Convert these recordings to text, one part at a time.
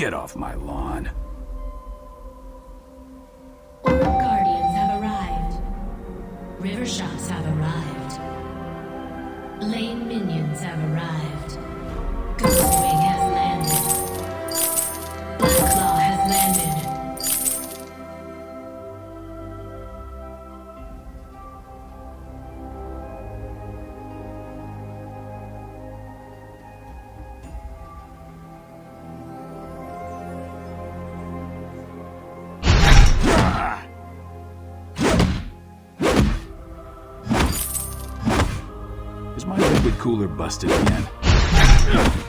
Get off my lawn. cooler busted again.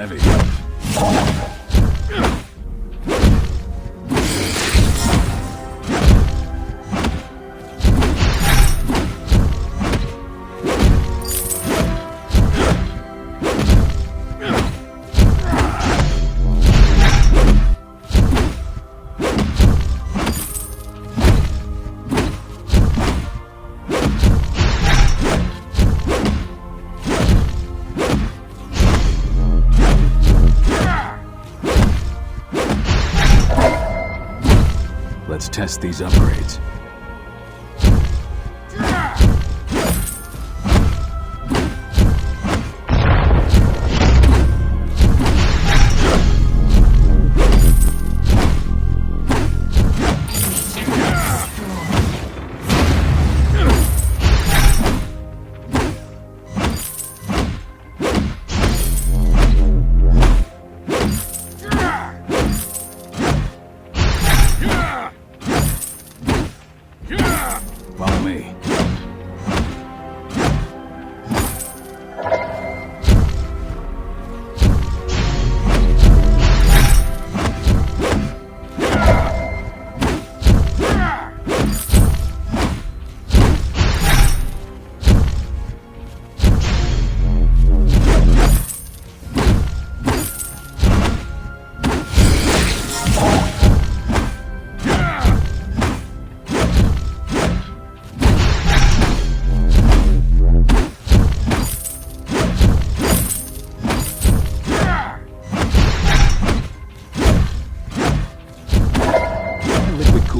heavy. test these upgrades. Yeah! Follow me.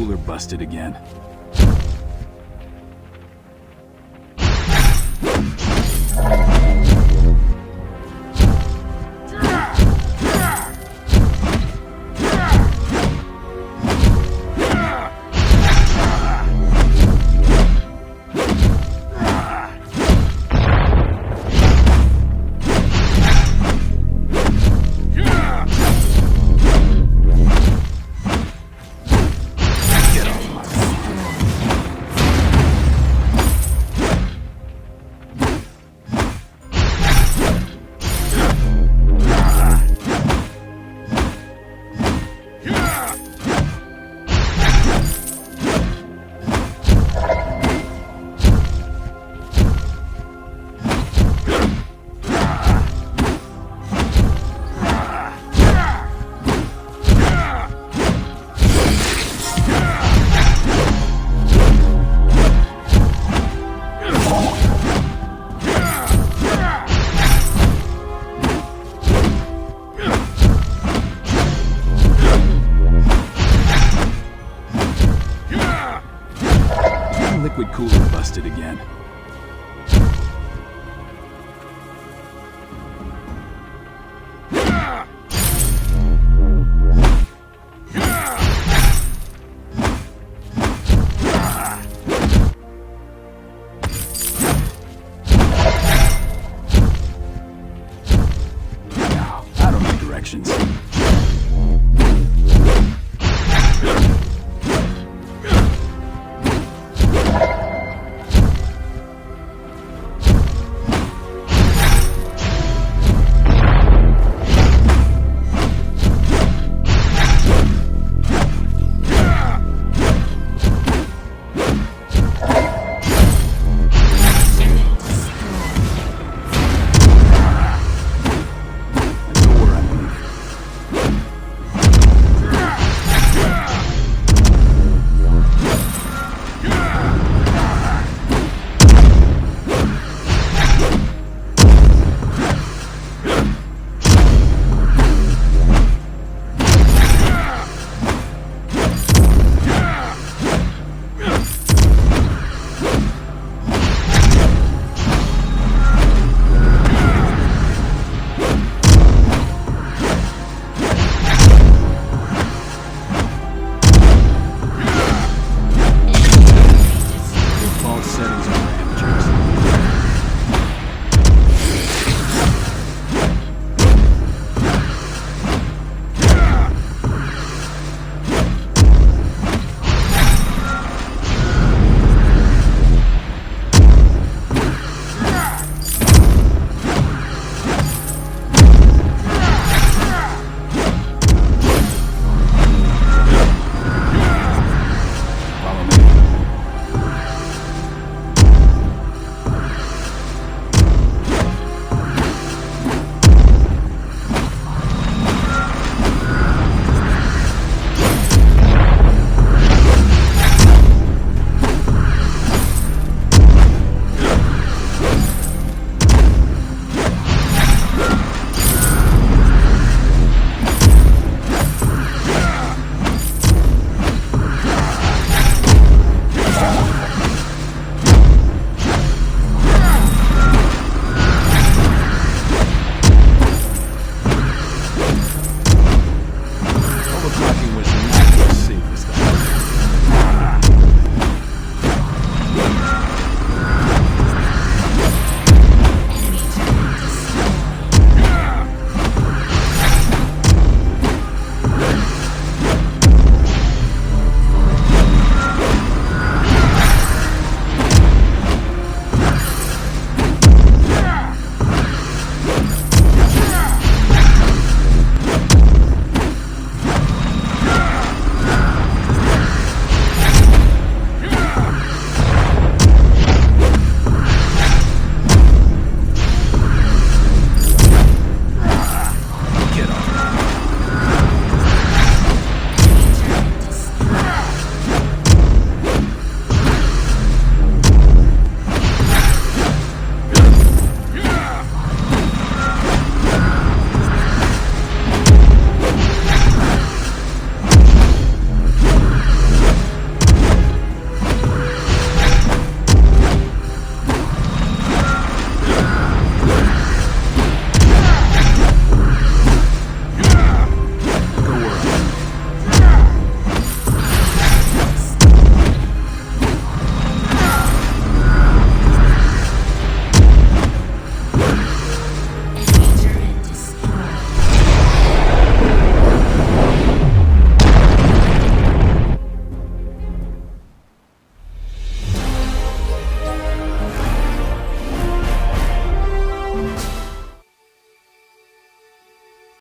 cooler busted again.